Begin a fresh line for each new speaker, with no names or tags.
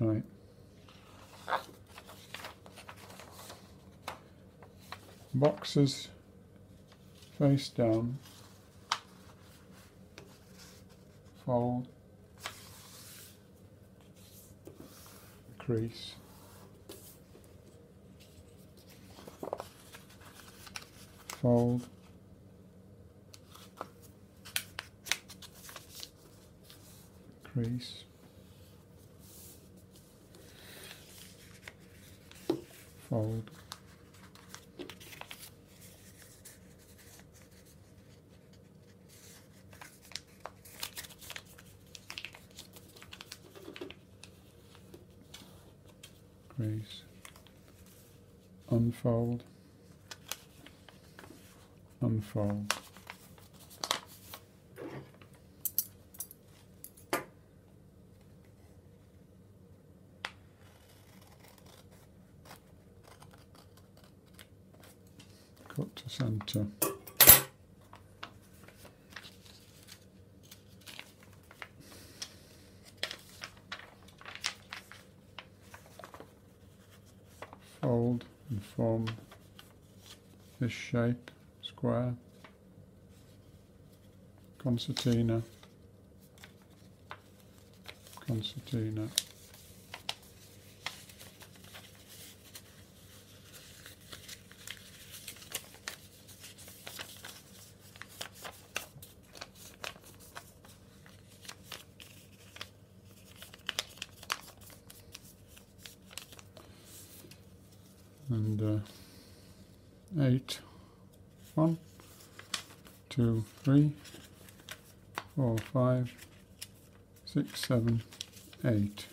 Right. Boxes face down. Fold. Crease. Fold. Crease. Fold unfold. Unfold cut to center fold and form this shape square concertina. Concertina and uh, eight. One, two, three, four, five, six, seven, eight.